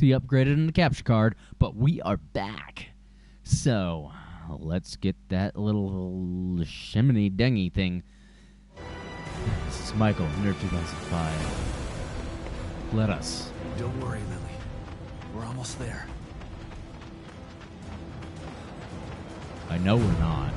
He upgraded in the capture card, but we are back. So let's get that little shimmy dingy thing. This is Michael, NERV 2005. Let us. Don't worry, Lily. We're almost there. I know we're not.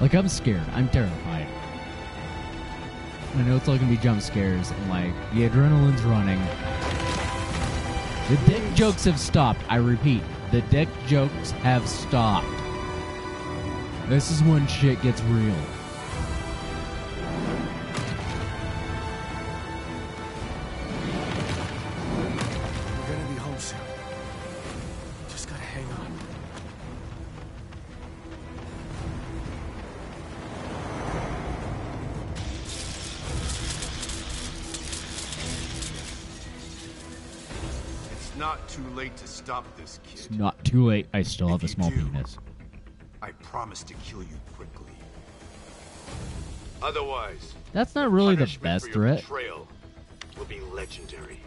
Like I'm scared. I'm terrified. I know it's all gonna be jump scares and like the adrenaline's running. The dick jokes have stopped. I repeat, the dick jokes have stopped. This is when shit gets real. Stop this kid. It's not too late. I still have a If you small do- penis. I promise to kill you quickly. Otherwise, That's not really the best threat. Betrayal will be legendary.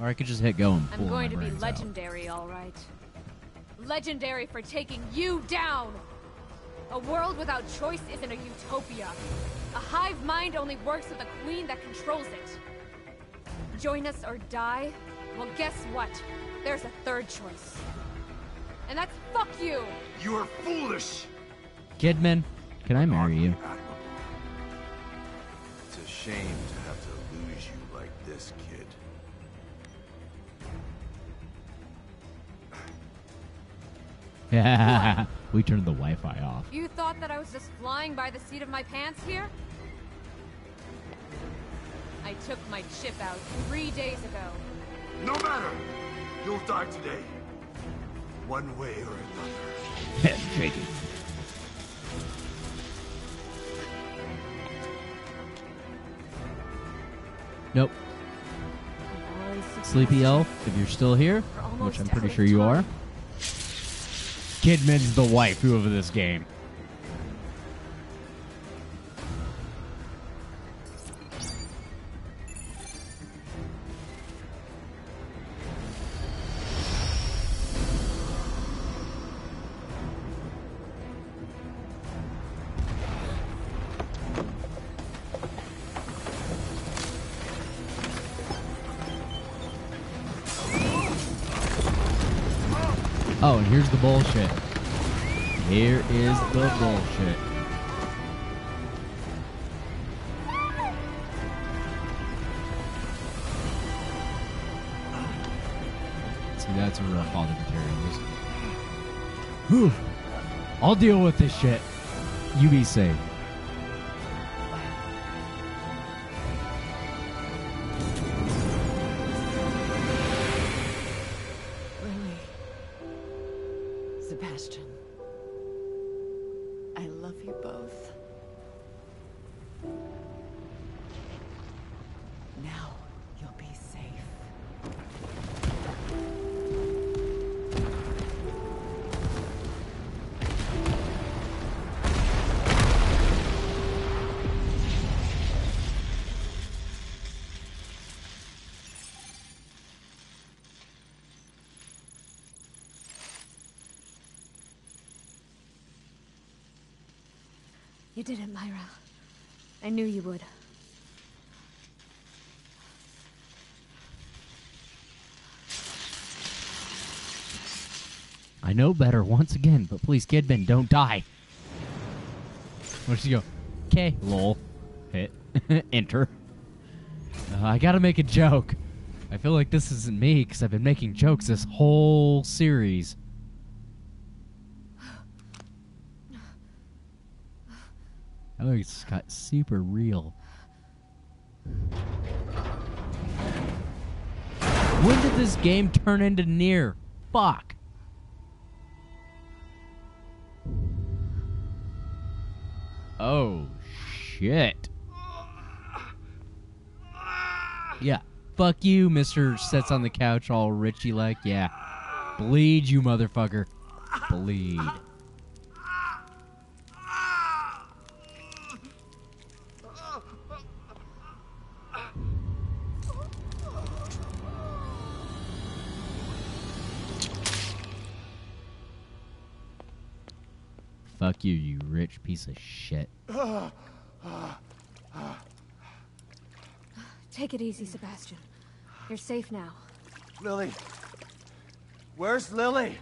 Or I could just hit go and pull I'm going my to be brains out. legendary, all right. Legendary for taking you down! A world without choice isn't a utopia. A hive mind only works with a queen that controls it. Join us or die? Well, guess what? There's a third choice. And that's fuck you! You are foolish. Kidman, can I marry you? It's a shame to have to lose you like this, kid. Yeah. we turned the Wi-Fi off. You thought that I was just flying by the seat of my pants here? I took my chip out three days ago. No matter. You'll die today. One way or another. Shaky. Nope. Sleepy Elf, if you're still here, which I'm pretty sure you are. Kidman's the waifu of this game. The bullshit. Here is the bullshit. See, that's a real father material. Whew. I'll deal with this shit. You be safe. You did it, Myra. I knew you would. I know better once again, but please, Kidman, don't die. Where'd she go? Okay, lol. Hit. Enter. Uh, I gotta make a joke. I feel like this isn't me because I've been making jokes this whole series. It's got super real. When did this game turn into near? Fuck. Oh, shit. Yeah. Fuck you, Mister. Sits on the couch all Richie like. Yeah. Bleed, you motherfucker. Bleed. Fuck you, you rich piece of shit. Take it easy, Sebastian. You're safe now. Lily. Where's Lily?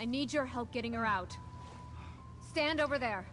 I need your help getting her out. Stand over there.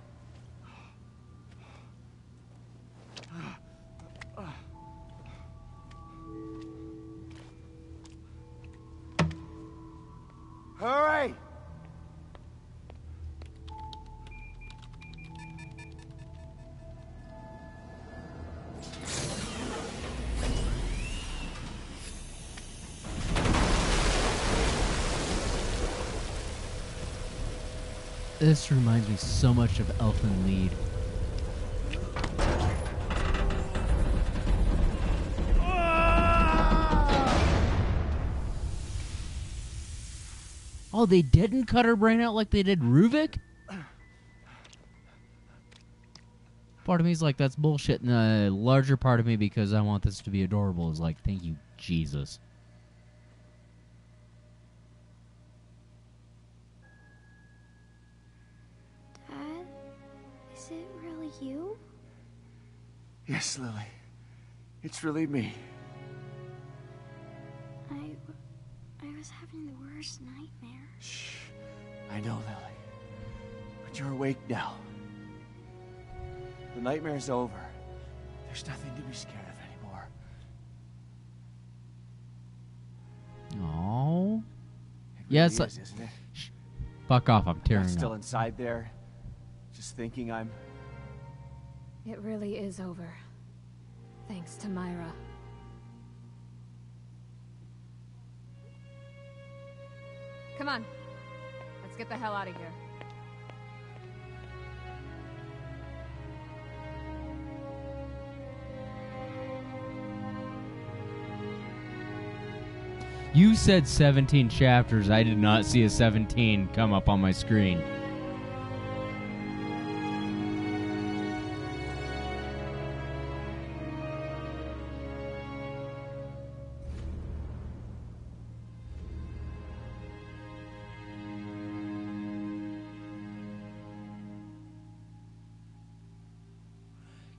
This reminds me so much of Elfen Lied. Oh, they didn't cut her brain out like they did Ruvik? Part of me is like, that's bullshit. And a larger part of me, because I want this to be adorable, is like, thank you, Jesus. Yes, Lily. It's really me. I, I was having the worst nightmare. Shh. I know, Lily. But you're awake now. The nightmare's over. There's nothing to be scared of anymore. Oh. It Yeah, really it's like- is, isn't it? Fuck off, I'm I'm tearing still up. inside there, just thinking I'm. It really is over. Thanks to Myra. Come on. Let's get the hell out of here. You said 17 chapters. I did not see a 17 come up on my screen.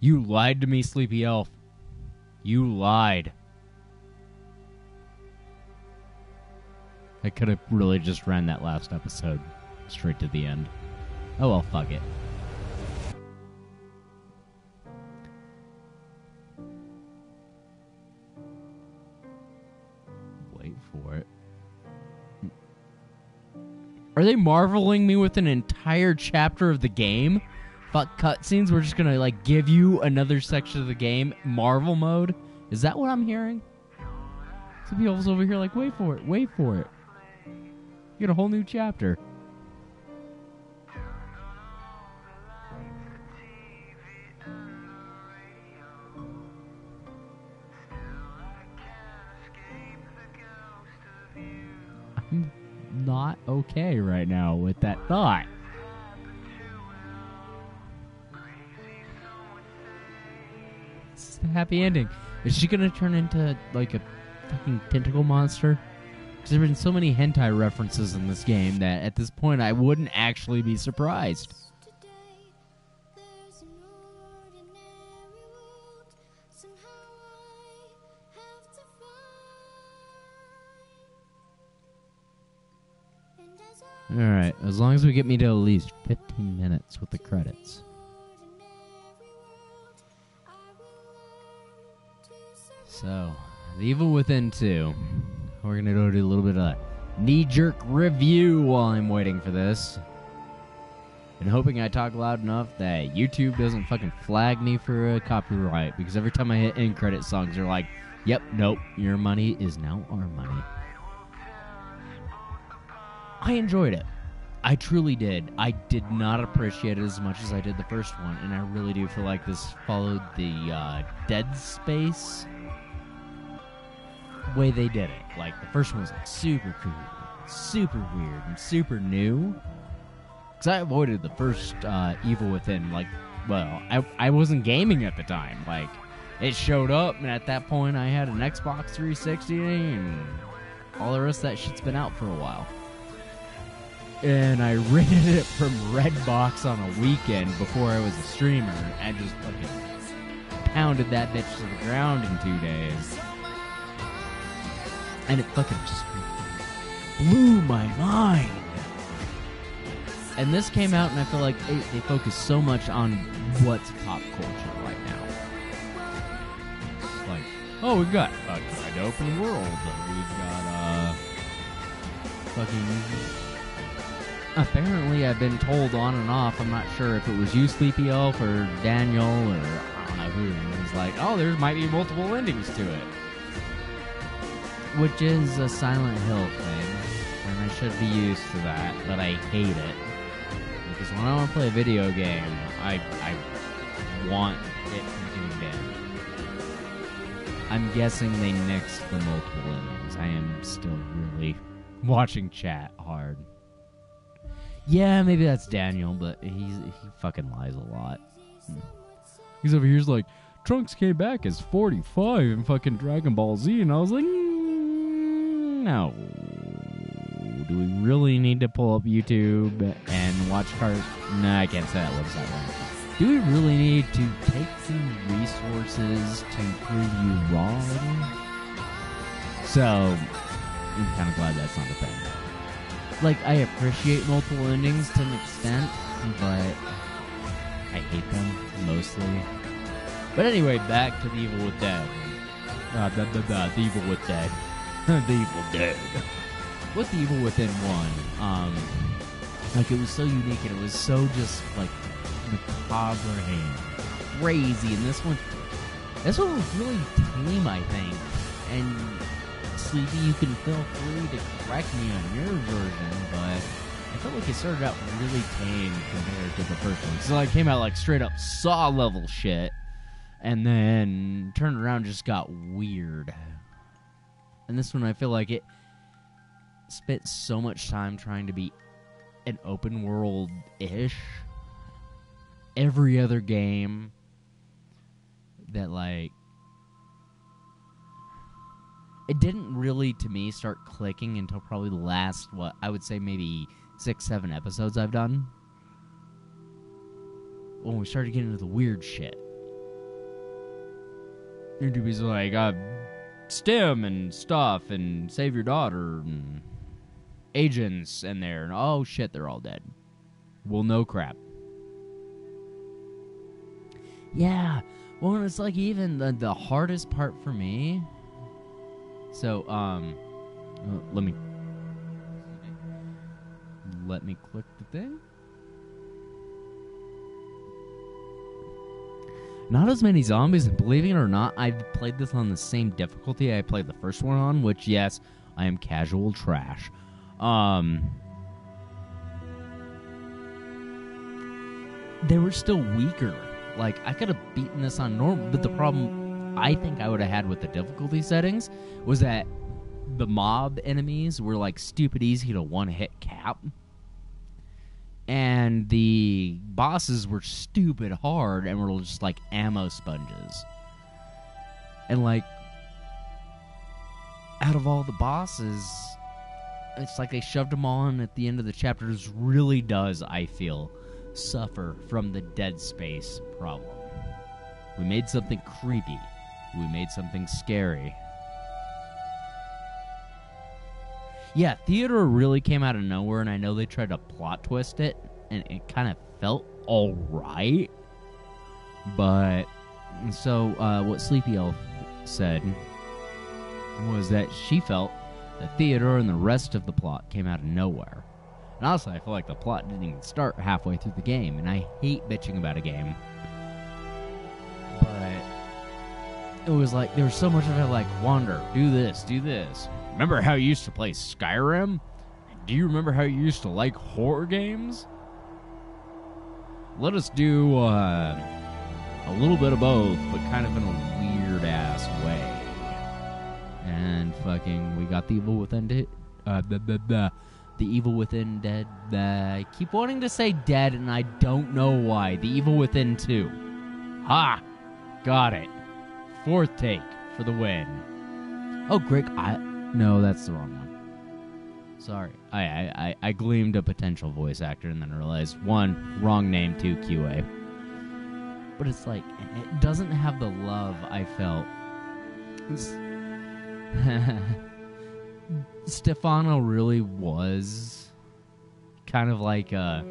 You lied to me, Sleepy Elf. You lied. I could have really just ran that last episode straight to the end. Oh well, fuck it. Wait for it. Are they marveling me with an entire chapter of the game? Fuck cutscenes. We're just gonna like give you another section of the game, Marvel mode. Is that what I'm hearing? Some people's over here like, wait for it, wait for it. You get a whole new chapter. I'm not okay right now with that thought. Happy ending. Is she gonna turn into like a fucking tentacle monster? Because there have been so many hentai references in this game that at this point I wouldn't actually be surprised. I Alright, as long as we get me to at least 15 minutes with the credits. So, The Evil Within 2. We're gonna go do a little bit of a knee jerk review while I'm waiting for this. And hoping I talk loud enough that YouTube doesn't fucking flag me for a copyright. Because every time I hit end credit songs, they're like, yep, nope, your money is now our money. I enjoyed it. I truly did. I did not appreciate it as much as I did the first one, and I really do feel like this followed the uh, Dead Space way they did it. Like the first one was like super cool, super weird, and super new. Because I avoided the first uh, Evil Within. Like, well, I I wasn't gaming at the time. Like, it showed up, and at that point, I had an Xbox 360, and all the rest of that shit's been out for a while and I rented it from Redbox on a weekend before I was a streamer and just fucking pounded that bitch to the ground in two days. And it fucking blew my mind. And this came out, and I feel like they, they focus so much on what's pop culture right now. Like, oh, we've got a kind of open world. We've got, uh, fucking apparently I've been told on and off. I'm not sure if it was you, Sleepy Elf, or Daniel, or I don't know who. It was like, oh, there might be multiple endings to it, which is a Silent Hill thing, and I should be used to that, but I hate it because when I want to play a video game, I I want it to end. I'm guessing they nixed the multiple endings. I am still really watching chat hard. Yeah, maybe that's Daniel, but he's he fucking lies a lot. He's over here's like, Trunks came back as 45 in fucking Dragon Ball Z, and I was like, no. Do we really need to pull up YouTube and watch cars? No, I can't say that website one. Do we really need to take some resources to prove you wrong? So, I'm kind of glad that's not a thing like I appreciate multiple endings to an extent, but I hate them mostly. But anyway, back to the Evil with Dead. Uh, the, the, the, the Evil with Dead. The Evil Dead. With the Evil Within one, um, like it was so unique and it was so just like macabre and crazy. And this one, this one was really tame, I think, and Sleepy, you can feel free to correct me on your version, but I felt like it started out really tame compared to the first one. So it came out like straight up saw level shit, and then turned around just got weird. And this one, I feel like it spent so much time trying to be an open world ish. Every other game that like it didn't really to me start clicking until probably the last what I would say maybe six seven episodes I've done when we started getting into the weird shit. Interviews like uh, STEM and stuff and save your daughter and agents in there and oh shit they're all dead. Well, no crap. Yeah, well, it's like even the the hardest part for me so, um, uh, let me let me click the thing. Not as many zombies, and believing it or not, I've played this on the same difficulty I played the first one on, which, yes, I am casual trash. Um, they were still weaker. Like, I could have beaten this on normal, but the problem I think I would have had with the difficulty settings was that the mob enemies were like stupid easy to one hit cap. And the bosses were stupid hard and were just like ammo sponges. And like out of all the bosses, it's like they shoved them all in at the end of the chapters really does, I feel, suffer from the dead space problem. We made something creepy we made something scary. Yeah, Theodore really came out of nowhere, and I know they tried to plot twist it, and it kind of felt alright. But, so, uh, what Sleepy Elf said was that she felt that Theodore and the rest of the plot came out of nowhere. And honestly, I feel like the plot didn't even start halfway through the game, and I hate bitching about a game But it was like there was so much of it like wander, do this, do this. Remember how you used to play Skyrim? Do you remember how you used to like horror games? Let us do uh, a little bit of both, but kind of in a weird ass way. And fucking, we got the evil within. De- uh, blah, blah. The evil within dead. I keep wanting to say dead, and I don't know why. The evil within two. Ha! Got it. Fourth take for the win. Oh, Greg, I no, that's the wrong one. Sorry, I I, I, I gleamed a potential voice actor and then realized one wrong name, two QA. But it's like it doesn't have the love I felt. Stefano really was kind of like a.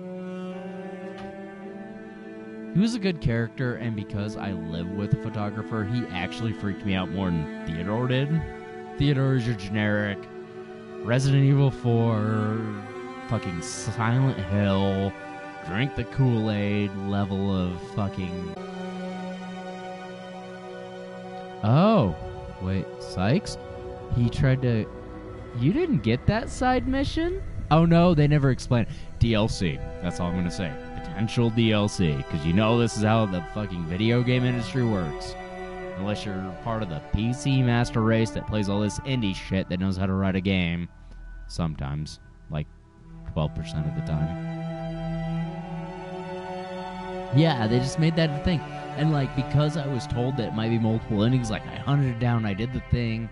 He was a good character, and because I live with a photographer, he actually freaked me out more than Theodore did. Theodore is your generic Resident Evil 4, fucking Silent Hill, drink the Kool Aid level of fucking. Oh, wait, Sykes? He tried to. You didn't get that side mission? Oh no, they never explained. DLC. That's all I'm gonna say. Potential DLC, because you know this is how the fucking video game industry works. Unless you're part of the PC master race that plays all this indie shit that knows how to write a game. Sometimes. Like 12% of the time. Yeah, they just made that a thing. And like because I was told that it might be multiple endings, like I hunted it down, I did the thing,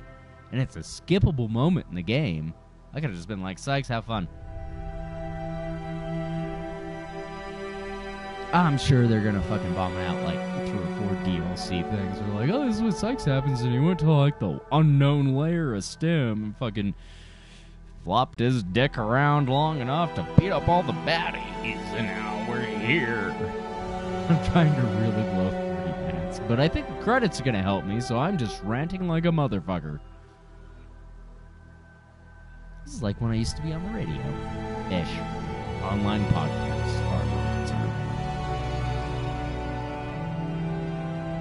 and it's a skippable moment in the game. I could have just been like, Sykes, have fun. I'm sure they're gonna fucking bomb out like three or four DLC things. They're like, oh, this is what Sykes happens, and he went to like the unknown layer of stem and fucking flopped his dick around long enough to beat up all the baddies, and now we're here. I'm trying to really blow 40 minutes, but I think the credits are gonna help me, so I'm just ranting like a motherfucker. This is like when I used to be on the radio, ish, online podcasts,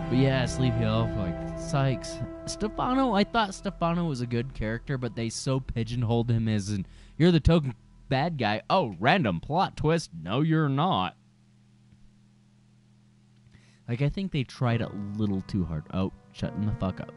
But yeah, Sleepy Elf, like Sykes, Stefano. I thought Stefano was a good character, but they so pigeonholed him as an you're the token bad guy. Oh, random plot twist. No, you're not. Like I think they tried a little too hard. Oh, shutting the fuck up.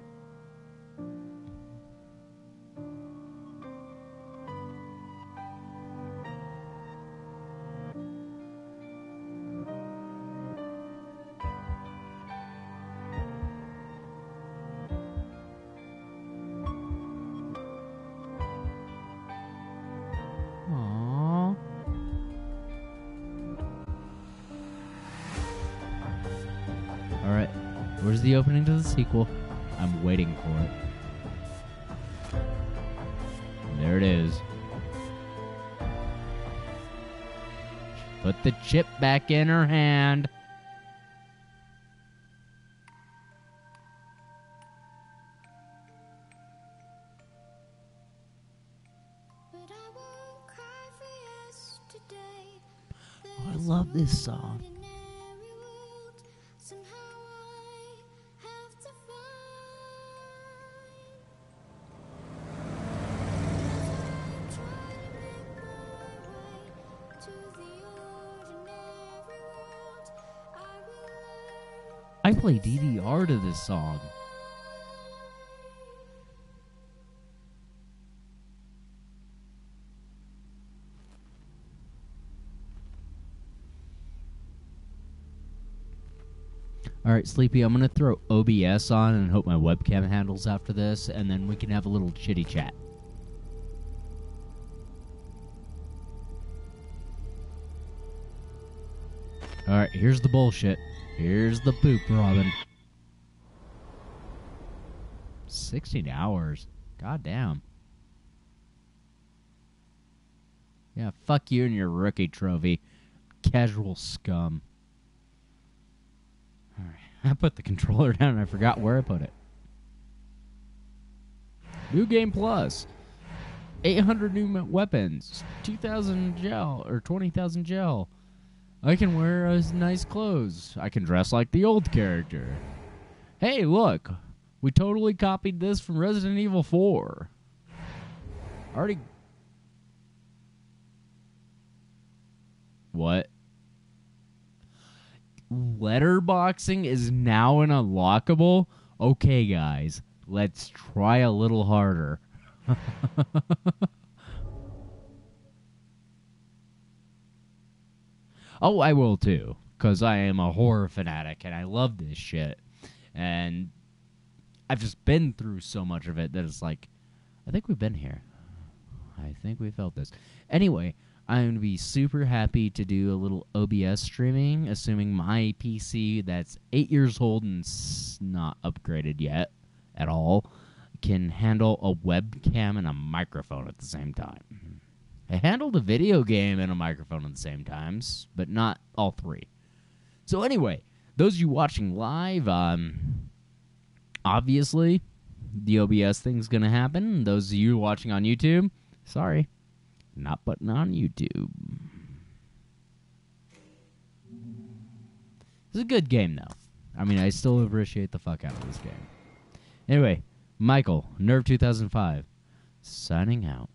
Where's the opening to the sequel? I'm waiting for it. There it is. Put the chip back in her hand. But I won't cry for yesterday. Oh, I love this song. I play DDR to this song. All right, Sleepy, I'm going to throw OBS on and hope my webcam handles after this, and then we can have a little chitty chat. All right, here's the bullshit. Here's the poop, Robin. 16 hours. God damn. Yeah, fuck you and your rookie trophy. Casual scum. Alright. I put the controller down and I forgot where I put it. New Game Plus. 800 new weapons. 2,000 gel, or 20,000 gel. I can wear uh, nice clothes. I can dress like the old character. Hey, look. We totally copied this from Resident Evil 4. Already What? Letterboxing is now an unlockable? Okay, guys, let's try a little harder. oh, I will too, because I am a horror fanatic and I love this shit. And I've just been through so much of it that it's like, I think we've been here. I think we felt this. Anyway, I'm going to be super happy to do a little OBS streaming, assuming my PC that's eight years old and not upgraded yet at all can handle a webcam and a microphone at the same time. I handled a video game and a microphone at the same times, but not all three. So anyway, those of you watching live, um, obviously the OBS thing's gonna happen. Those of you watching on YouTube, sorry, not button on YouTube. It's a good game though. I mean, I still appreciate the fuck out of this game. Anyway, Michael, NERV 2005, signing out.